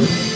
you.